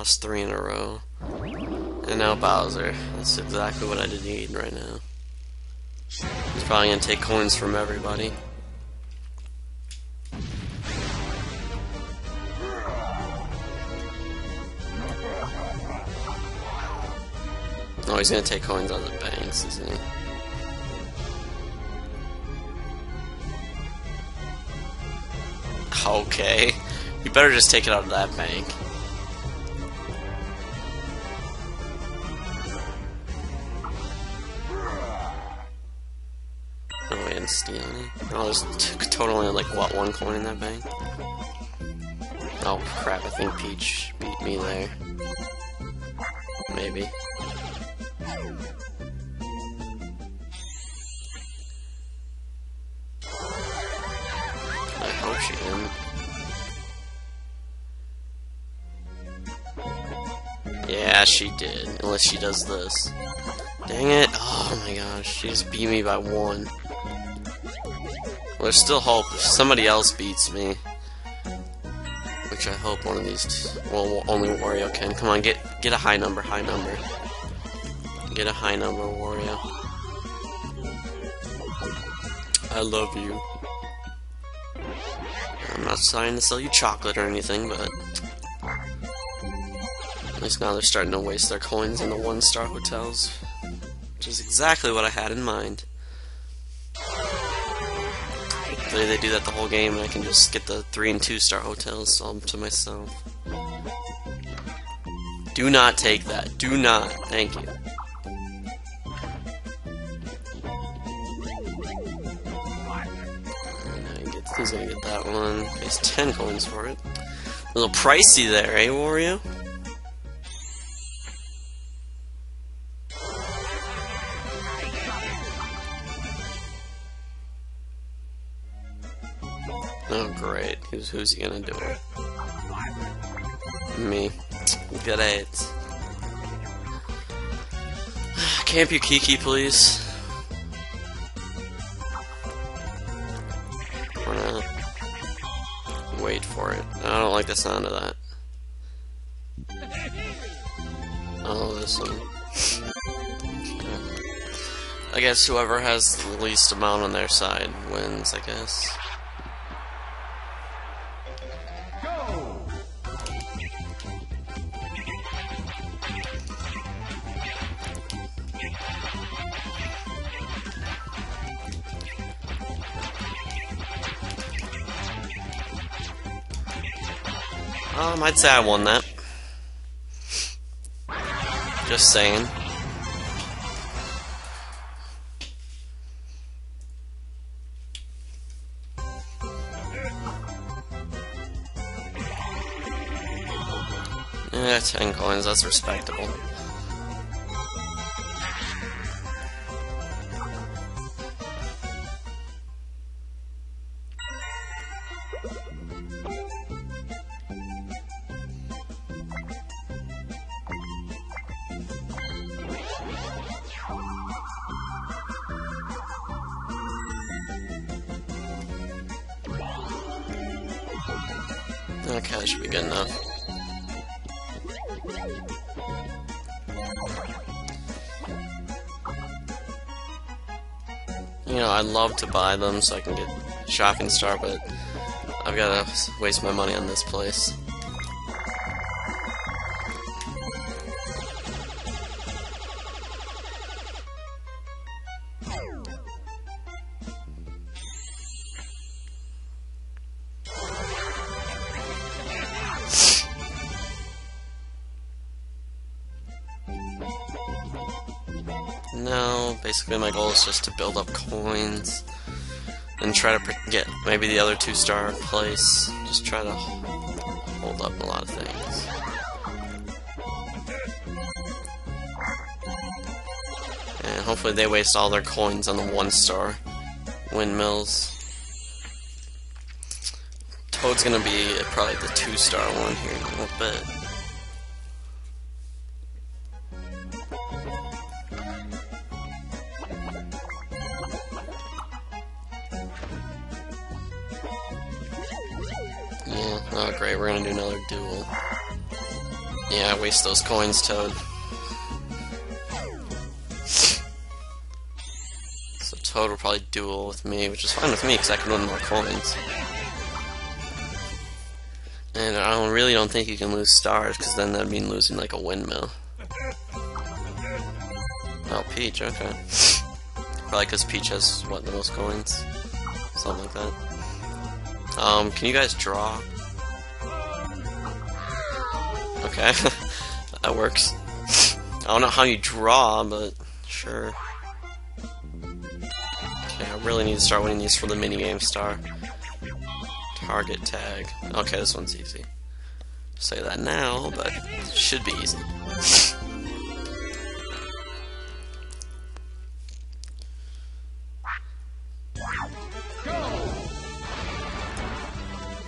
lost three in a row. And now Bowser. That's exactly what I didn't need right now. He's probably gonna take coins from everybody. Oh, he's gonna take coins out of the banks, isn't he? Okay. You better just take it out of that bank. And stealing. Oh, there's totally like what one coin in that bank. Oh crap! I think Peach beat me there. Maybe. I hope she didn't. Yeah, she did. Unless she does this. Dang it. Oh my gosh, she just beat me by one. Well, there's still hope if somebody else beats me. Which I hope one of these, well, only Wario can. Come on, get get a high number, high number. Get a high number, Wario. I love you. I'm not trying to sell you chocolate or anything, but at least now they're starting to waste their coins in the one-star hotels, which is exactly what I had in mind. Hopefully they do that the whole game and I can just get the 3 and 2 star hotels all to myself. Do not take that. Do not. Thank you. He's gonna get that one. Pays 10 coins for it. A little pricey there, eh, Wario? Who's, who's gonna do it? Me. Great. Camp Ukiki, please. Wait for it. I don't like the sound of that. Oh, this one. I guess whoever has the least amount on their side wins, I guess. Um, I'd say I won that. Just saying. Yeah, 10 coins, that's respectable. Okay, should be good enough. You know, I'd love to buy them so I can get Shopping Star, but I've gotta waste my money on this place. Basically my goal is just to build up coins and try to get maybe the other two star place. Just try to hold up a lot of things. And hopefully they waste all their coins on the one star windmills. Toad's gonna be probably the two star one here in a little bit. Those coins, Toad. So Toad will probably duel with me, which is fine with me because I can win more coins. And I really don't think you can lose stars because then that'd mean losing like a windmill. Oh, Peach, okay. Probably because Peach has, what, the most coins? Something like that. Um, can you guys draw? Okay, that works. I don't know how you draw, but sure. Okay, I really need to start winning these for the minigame star. Target tag. Okay, this one's easy. Say that now, but it should be easy.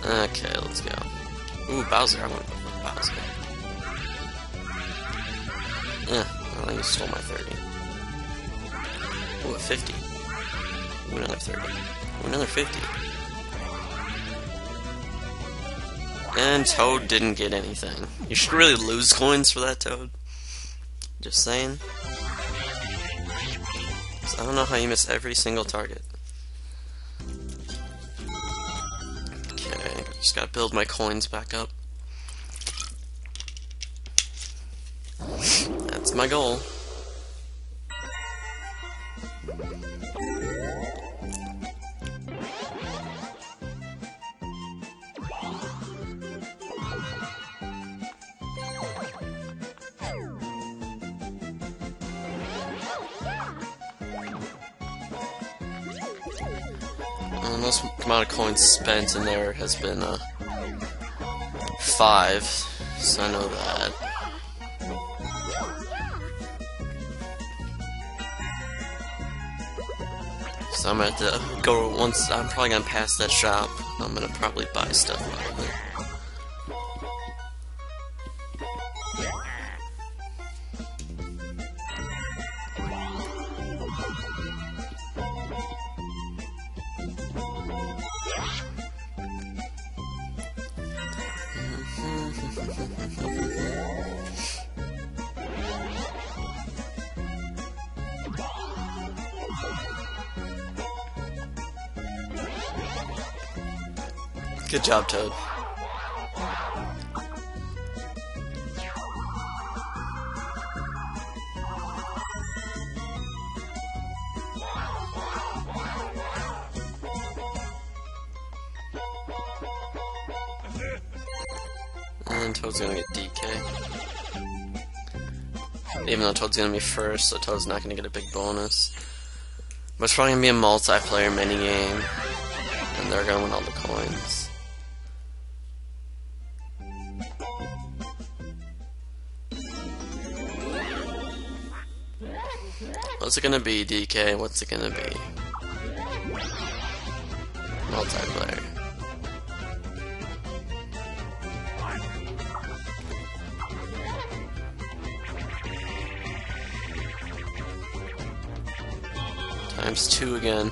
Okay, let's go. Ooh, Bowser. I want 50. And Toad didn't get anything. You should really lose coins for that, Toad. Just saying. I don't know how you miss every single target. Okay, just gotta build my coins back up. That's my goal. The most amount of coins spent in there has been uh, five, so I know that. So I'm gonna have to go once. I'm probably gonna pass that shop. I'm gonna probably buy stuff out of. Good job, Toad. And Toad's gonna get DK. Even though Toad's gonna be first, so Toad's not gonna get a big bonus. But it's probably gonna be a multiplayer minigame. And they're gonna win all the coins. What's it gonna be, DK? What's it gonna be? Multiplayer. Times two again.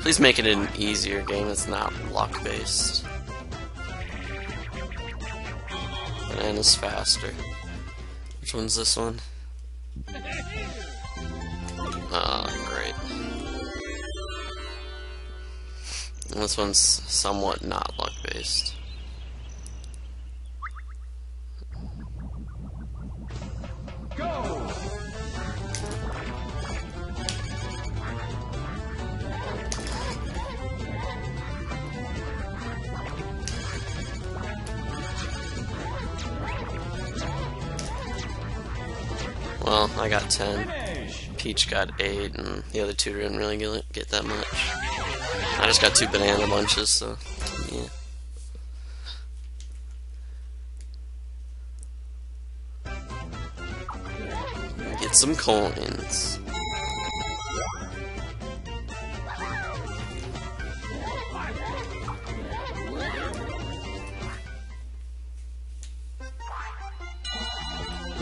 Please make it an easier game that's not luck based. Banana's faster. Which one's this one? This one's somewhat not luck based. Go! Well, I got 10. Peach got 8, and the other two didn't really get that much. I just got two banana bunches, so, yeah. Get some coins.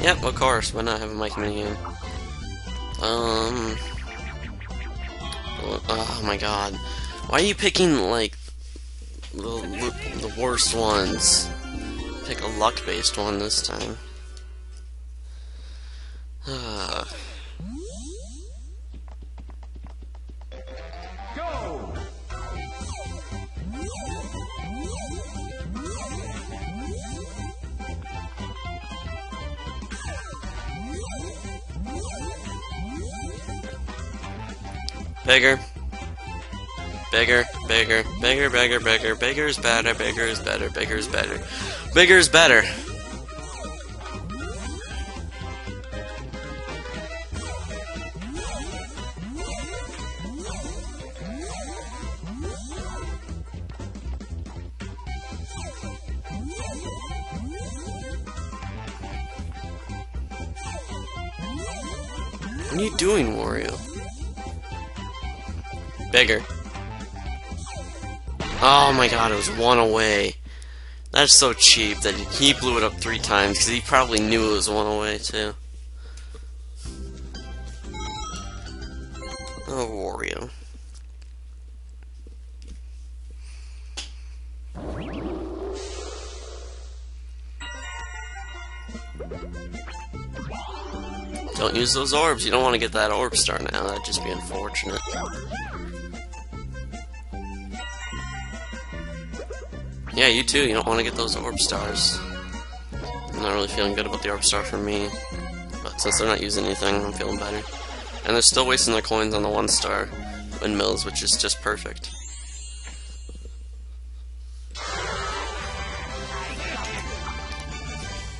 Yep, of course. Why not have a mic mini game? Um. Oh my god. Why are you picking, like, the, the worst ones? Pick a luck based one this time. Go! Bigger. Bigger, bigger, bigger, bigger, bigger, bigger is better, bigger is better, bigger is better. Bigger is better. What are you doing, Wario? Bigger. Oh my god, it was one away. That's so cheap that he blew it up three times because he probably knew it was one away too. Oh, Wario. Don't use those orbs. You don't want to get that orb star now. That'd just be unfortunate. Yeah, you too. You don't want to get those orb stars. I'm not really feeling good about the orb star for me. But since they're not using anything, I'm feeling better. And they're still wasting their coins on the one star windmills, which is just perfect.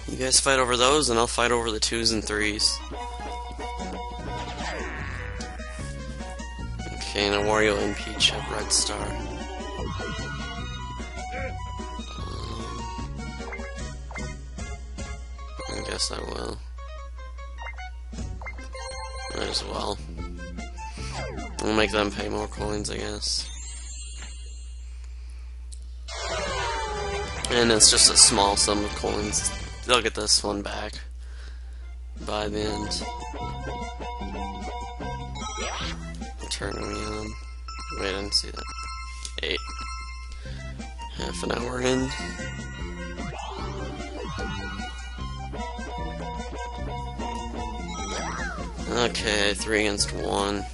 You guys fight over those, and I'll fight over the twos and threes. Okay, now Wario and Peach have Red Star. Guess I will. Might as well. We'll make them pay more coins, I guess. And it's just a small sum of coins. They'll get this one back by the end. Turn me on. Wait, I didn't see that. Eight. Half an hour in. Okay, three against one.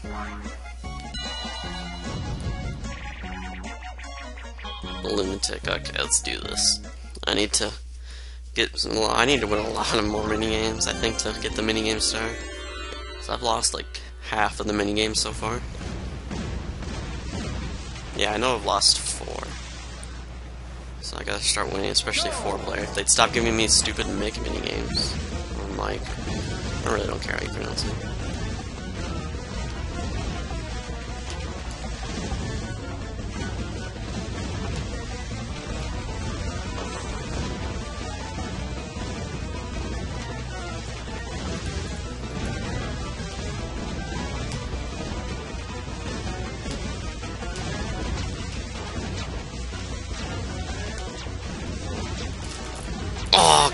Lunatic. Okay, let's do this. I need to get. Some, I need to win a lot of more mini games. I think to get the mini game star. So I've lost like half of the mini games so far. Yeah, I know I've lost four. So I gotta start winning, especially four player. If they'd stop giving me stupid Mick mini games. Or Mike. I really don't care how you pronounce it.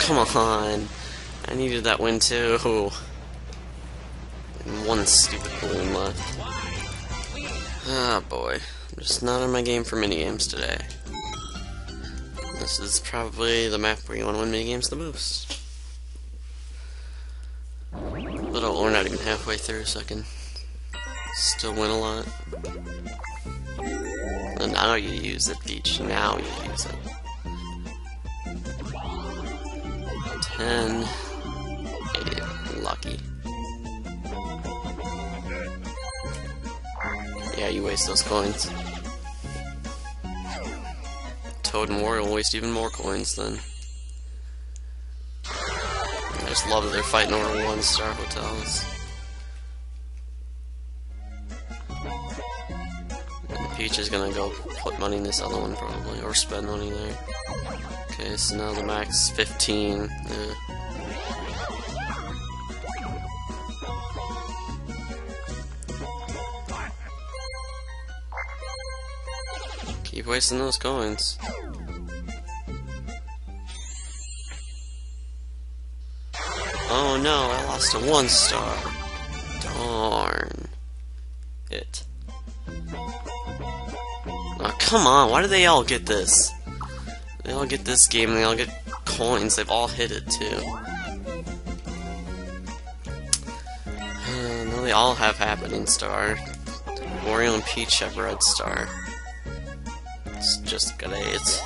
Come on. I needed that win too. And one stupid balloon left. Ah, boy. I'm just not in my game for minigames today. This is probably the map where you want to win minigames the most. But oh, we're not even halfway through, so I can still win a lot. And now you use it, Peach. Now you use it. 10. Yeah, you waste those coins. Toad and Wario will waste even more coins then. I just love that they're fighting over one star hotels. Peach is gonna go put money in this other one probably, or spend money there. Okay, so now the max is 15. Yeah. Keep wasting those coins. Oh no, I lost a one star. Darn. It. Oh, come on, why do they all get this? They all get this game and they all get coins. They've all hit it too. they all have Happening Star. Wario and Peach have Red Star. It's just great.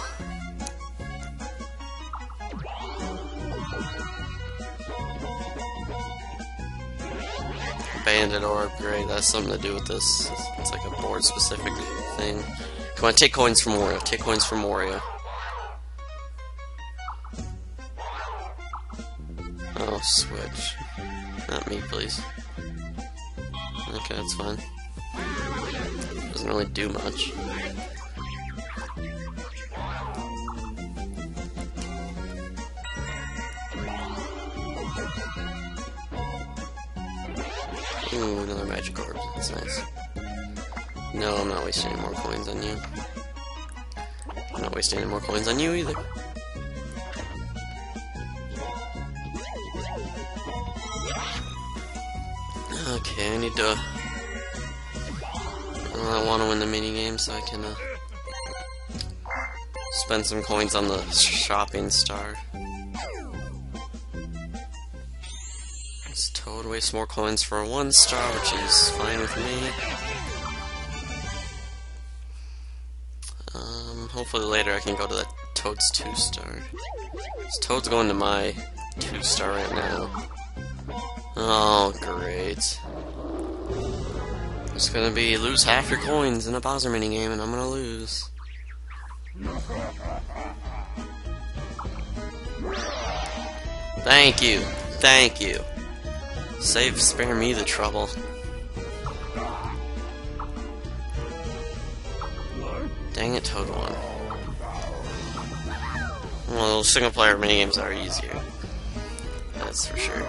Bandit Orb, great. That's something to do with this. It's like a board specific thing. Come on, take coins from Wario. Take coins from Wario. Oh, switch. Not me, please. Okay, that's fine. Doesn't really do much. Ooh, another magic orb. That's nice. No, I'm not wasting any more coins on you. I'm not wasting any more coins on you either. Okay, I need to... I want to win the mini game so I can uh, spend some coins on the shopping star. Let's Toad waste more coins for a one star, which is fine with me. Um, hopefully later I can go to that Toad's two star. Toad's going to my two star right now. Oh, great. It's gonna be lose half your coins in a Bowser minigame, and I'm gonna lose. Thank you. Thank you. Save, spare me the trouble. Dang it, Toad won. Well, single player minigames are easier. That's for sure.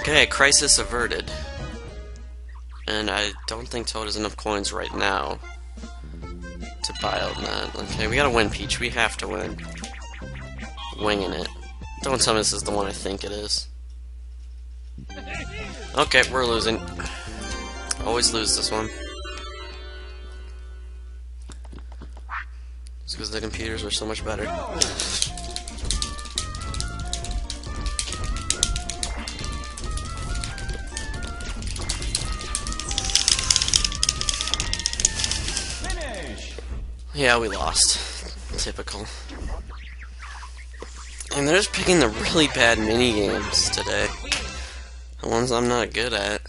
Okay, crisis averted. And I don't think Toad has enough coins right now to buy out that. Okay, we gotta win, Peach. We have to win. Winging it. Don't tell me this is the one I think it is. Okay, we're losing. Always lose this one. It's because the computers are so much better. Yeah, we lost. Typical. And they're just picking the really bad mini games today. The ones I'm not good at.